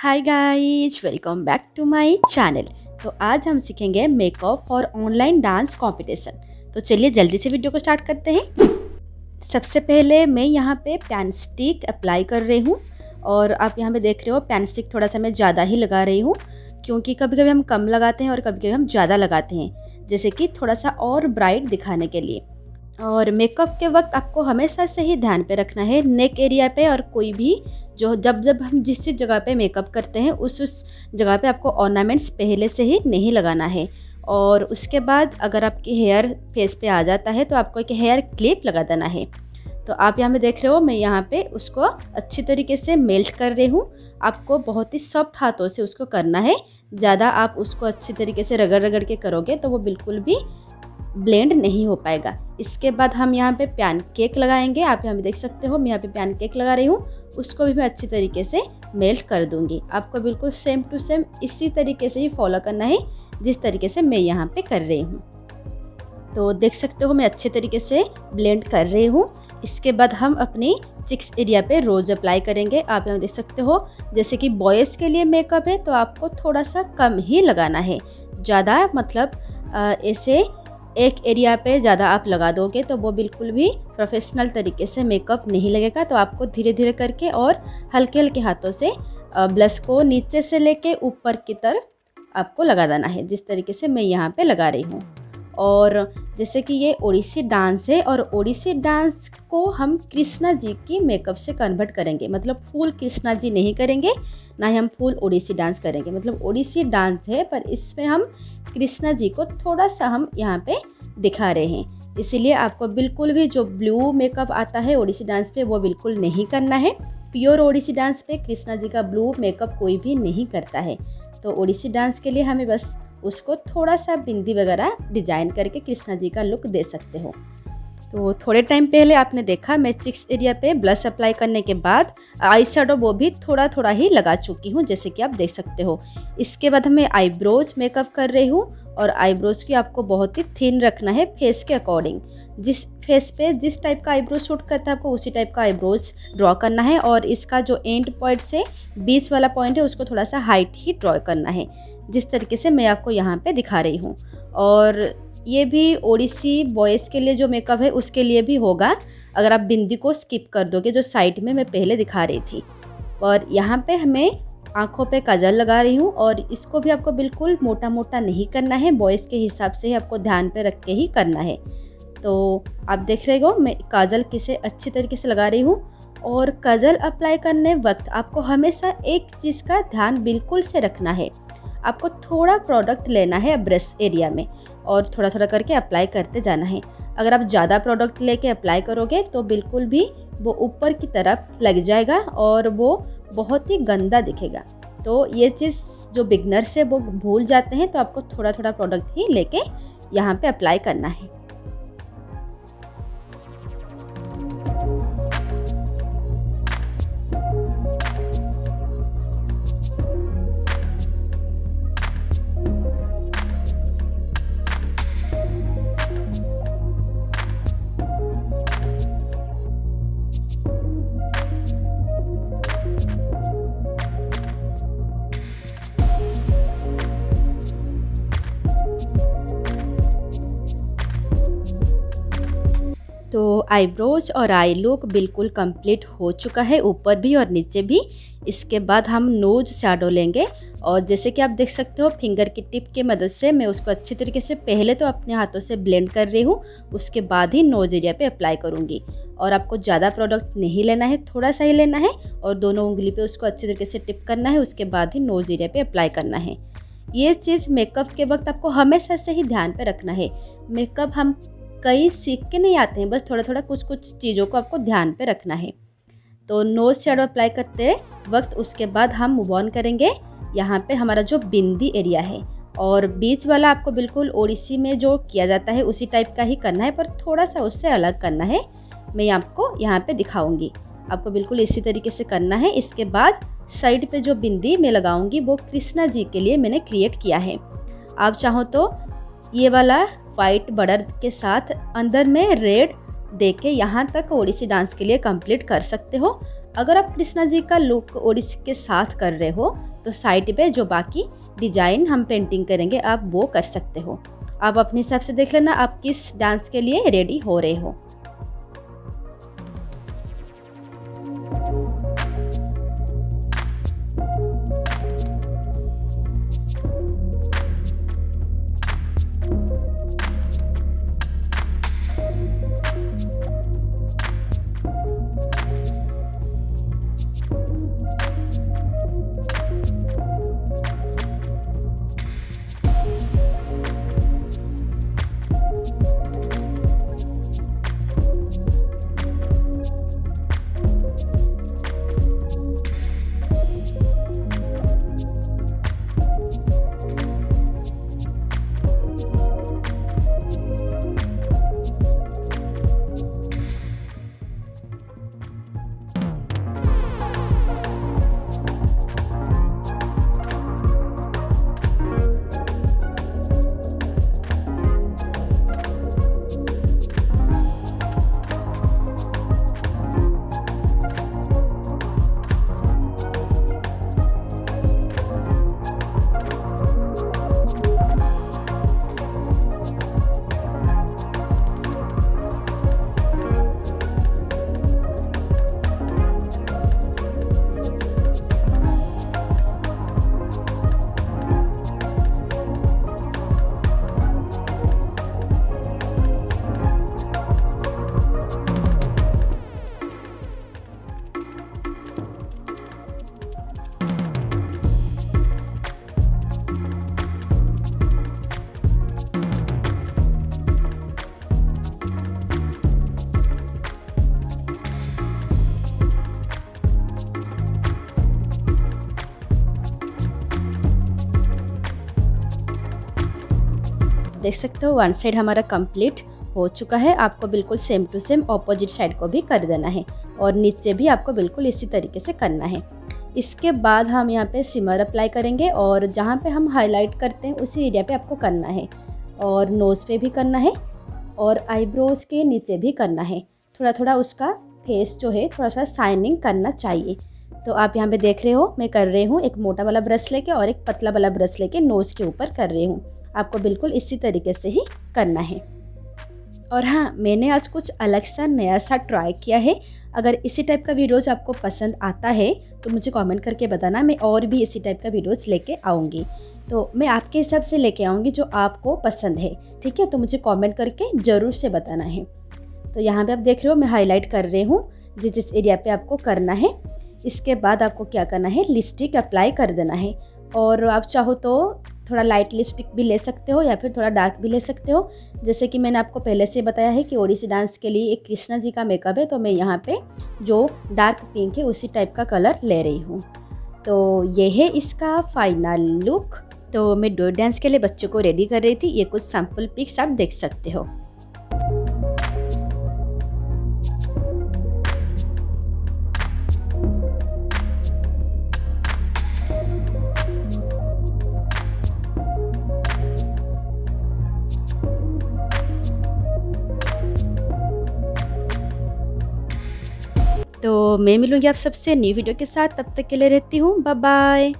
Hi guys welcome back to my channel तो आज हम सीखेंगे makeup for online dance competition तो चलिए जल्दी से वीडियो को स्टार्ट करते हैं। सबसे पहले मैं यहाँ पे पैन स्टिक अप्लाई कर रही हूँ और आप यहाँ पे देख रहे हो पैन स्टिक थोड़ा सा मैं ज़्यादा ही लगा रही हूँ क्योंकि कभी कभी हम कम लगाते हैं और कभी कभी हम ज़्यादा लगाते हैं। जैसे कि थोड़ा सा और ब्राइट दिखाने के लिए। और मेकअप के वक्त आपको हमेशा से ही ध्यान पे रखना है नेक एरिया पे और कोई भी जो जब जब हम जिस जिस जगह पे मेकअप करते हैं, उस उस जगह पे आपको ऑर्नामेंट्स पहले से ही नहीं लगाना है। और उसके बाद अगर आपकी हेयर फेस पे आ जाता है तो आपको एक हेयर क्लिप लगा देना है। तो आप यहाँ पे देख रहे हो, मैं यहाँ पे उसको अच्छी तरीके से मेल्ट कर रही हूँ। आपको बहुत ही सॉफ्ट हाथों से उसको करना है। ज़्यादा आप उसको अच्छी तरीके से रगड़ रगड़ के करोगे तो वो बिल्कुल भी ब्लेंड नहीं हो पाएगा। इसके बाद हम यहाँ पे पैन केक लगाएँगे। आप यहाँ पे देख सकते हो, मैं यहाँ पे पैन केक लगा रही हूँ। उसको भी मैं अच्छी तरीके से मेल्ट कर दूँगी। आपको बिल्कुल सेम टू सेम इसी तरीके से ही फॉलो करना है, जिस तरीके से मैं यहाँ पे कर रही हूँ। तो देख सकते हो, मैं अच्छे तरीके से ब्लेंड कर रही हूँ। इसके बाद हम अपनी चिक्स एरिया पे रोज़ अप्लाई करेंगे। आप यहाँ देख सकते हो, जैसे कि बॉयज़ के लिए मेकअप है तो आपको थोड़ा सा कम ही लगाना है। ज़्यादा मतलब ऐसे एक एरिया पे ज़्यादा आप लगा दोगे तो वो बिल्कुल भी प्रोफेशनल तरीके से मेकअप नहीं लगेगा। तो आपको धीरे धीरे करके और हल्के हल्के हाथों से ब्लश को नीचे से लेके ऊपर की तरफ़ आपको लगा देना है। जिस तरीके से मैं यहाँ पे लगा रही हूँ। और जैसे कि ये ओडिसी डांस है और ओडिसी डांस को हम कृष्णा जी की मेकअप से कन्वर्ट करेंगे। मतलब फुल कृष्णा जी नहीं करेंगे, ना ही हम फुल ओडिसी डांस करेंगे। मतलब ओडिसी डांस है, पर इसमें हम कृष्णा जी को थोड़ा सा हम यहाँ पे दिखा रहे हैं। इसीलिए आपको बिल्कुल भी जो ब्लू मेकअप आता है ओडिसी डांस पे, वो बिल्कुल नहीं करना है। प्योर ओडिसी डांस पे कृष्णा जी का ब्लू मेकअप कोई भी नहीं करता है। तो ओडिसी डांस के लिए हमें बस उसको थोड़ा सा बिंदी वगैरह डिज़ाइन करके कृष्णा जी का लुक दे सकते हो। तो थोड़े टाइम पहले आपने देखा, मैं चिक्स एरिया पे ब्लश अप्लाई करने के बाद आई शेडो वो भी थोड़ा थोड़ा ही लगा चुकी हूँ, जैसे कि आप देख सकते हो। इसके बाद मैं आईब्रोज मेकअप कर रही हूँ और आईब्रोज की आपको बहुत ही थिन रखना है फेस के अकॉर्डिंग। जिस फेस पे जिस टाइप का आईब्रोज शूट करता है आपको, उसी टाइप का आईब्रोज ड्रॉ करना है और इसका जो एंड पॉइंट से बीस वाला पॉइंट है, उसको थोड़ा सा हाइट ही ड्रॉ करना है। जिस तरीके से मैं आपको यहाँ पे दिखा रही हूँ। और ये भी ओडिसी बॉयज़ के लिए जो मेकअप है, उसके लिए भी होगा। अगर आप बिंदी को स्किप कर दोगे, जो साइड में मैं पहले दिखा रही थी। और यहाँ पे हमें आँखों पे काजल लगा रही हूँ और इसको भी आपको बिल्कुल मोटा मोटा नहीं करना है। बॉयज़ के हिसाब से ही आपको ध्यान पे रख के ही करना है। तो आप देख रहे हो, मैं काजल किसे अच्छी तरीके से लगा रही हूँ। और काजल अप्लाई करने वक्त आपको हमेशा एक चीज़ का ध्यान बिल्कुल से रखना है। आपको थोड़ा प्रोडक्ट लेना है ब्रेस्ट एरिया में और थोड़ा थोड़ा करके अप्लाई करते जाना है। अगर आप ज़्यादा प्रोडक्ट लेके अप्लाई करोगे तो बिल्कुल भी वो ऊपर की तरफ़ लग जाएगा और वो बहुत ही गंदा दिखेगा। तो ये चीज़ जो बिगनर से वो भूल जाते हैं तो आपको थोड़ा थोड़ा प्रोडक्ट ही लेके यहाँ पे अप्लाई करना है। आईब्रोज और आई लुक बिल्कुल कंप्लीट हो चुका है, ऊपर भी और नीचे भी। इसके बाद हम नोज़ शैडो लेंगे और जैसे कि आप देख सकते हो, फिंगर की टिप की मदद से मैं उसको अच्छी तरीके से पहले तो अपने हाथों से ब्लेंड कर रही हूँ, उसके बाद ही नोज़ एरिया पे अप्लाई करूँगी। और आपको ज़्यादा प्रोडक्ट नहीं लेना है, थोड़ा सा ही लेना है और दोनों उंगली पे उसको अच्छी तरीके से टिप करना है, उसके बाद ही नोज़ एरिया पे अप्लाई करना है। ये चीज़ मेकअप के वक्त आपको हमेशा से ही ध्यान पे रखना है। मेकअप हम कई सीख के नहीं आते हैं, बस थोड़ा थोड़ा कुछ कुछ चीज़ों को आपको ध्यान पे रखना है। तो नोज़ शेडो अप्लाई करते वक्त उसके बाद हम मूव ऑन करेंगे। यहाँ पे हमारा जो बिंदी एरिया है और बीच वाला आपको बिल्कुल ओडिसी में जो किया जाता है, उसी टाइप का ही करना है, पर थोड़ा सा उससे अलग करना है। मैं आपको यहाँ पे दिखाऊँगी। आपको बिल्कुल इसी तरीके से करना है। इसके बाद साइड पे जो बिंदी मैं लगाऊँगी, वो कृष्णा जी के लिए मैंने क्रिएट किया है। आप चाहो तो ये वाला वाइट बर्डर के साथ अंदर में रेड दे के यहाँ तक ओडिसी डांस के लिए कंप्लीट कर सकते हो। अगर आप कृष्णा जी का लुक ओडिसी के साथ कर रहे हो तो साइड पे जो बाकी डिज़ाइन हम पेंटिंग करेंगे, आप वो कर सकते हो। आप अपने हिसाब से देख लेना आप किस डांस के लिए रेडी हो रहे हो। देख सकते हो वन साइड हमारा कंप्लीट हो चुका है। आपको बिल्कुल same to same opposite side को भी कर देना है और नीचे भी आपको बिल्कुल इसी तरीके से करना है। इसके बाद हम यहाँ पे सिमर अप्लाई करेंगे और जहाँ पे हम हाईलाइट करते हैं, उसी एरिया पे आपको करना है और नोज़ पे भी करना है और आईब्रोज़ के नीचे भी करना है। थोड़ा थोड़ा उसका फेस जो है थोड़ा सा शाइनिंग करना चाहिए। तो आप यहाँ पे देख रहे हो, मैं कर रही हूँ, एक मोटा वाला ब्रश लेके और एक पतला वाला ब्रश लेके नोज़ के ऊपर कर रही हूँ। आपको बिल्कुल इसी तरीके से ही करना है। और हाँ मैंने आज कुछ अलग सा, नया सा ट्राई किया है। अगर इसी टाइप का वीडियोज़ आपको पसंद आता है तो मुझे कमेंट करके बताना, मैं और भी इसी टाइप का वीडियोज़ लेके आऊँगी। तो मैं आपके हिसाब से लेके आऊँगी जो आपको पसंद है, ठीक है? तो मुझे कमेंट करके ज़रूर से बताना है। तो यहाँ पे आप देख रहे हो, मैं हाईलाइट कर रही हूँ, जिस जिस एरिया पे आपको करना है। इसके बाद आपको क्या करना है? लिपस्टिक अप्लाई कर देना है। और आप चाहो तो थोड़ा लाइट लिपस्टिक भी ले सकते हो या फिर थोड़ा डार्क भी ले सकते हो। जैसे कि मैंने आपको पहले से बताया है कि ओडिसी डांस के लिए एक कृष्णा जी का मेकअप है तो मैं यहाँ पे जो डार्क पिंक है, उसी टाइप का कलर ले रही हूँ। तो ये है इसका फाइनल लुक तो मैं डोर डांस के लिए बच्चों को रेडी कर रही थी। ये कुछ सैंपल पिक्स आप देख सकते हो। मैं मिलूँगी आप सबसे नई वीडियो के साथ। तब तक के लिए रहती हूँ। Bye bye